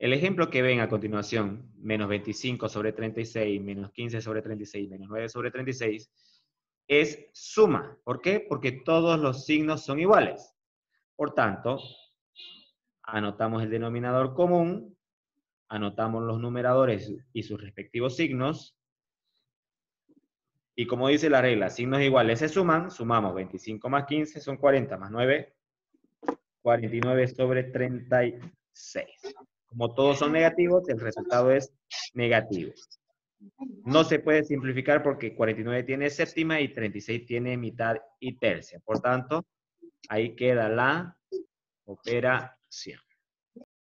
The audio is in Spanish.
El ejemplo que ven a continuación, menos 25 sobre 36, menos 15 sobre 36, menos 9 sobre 36, es suma. ¿Por qué? Porque todos los signos son iguales. Por tanto, anotamos el denominador común, anotamos los numeradores y sus respectivos signos, y como dice la regla, signos iguales se suman, sumamos 25 más 15 son 40 más 9, 49 sobre 36. Como todos son negativos, el resultado es negativo. No se puede simplificar porque 49 tiene séptima y 36 tiene mitad y tercia. Por tanto, ahí queda la operación.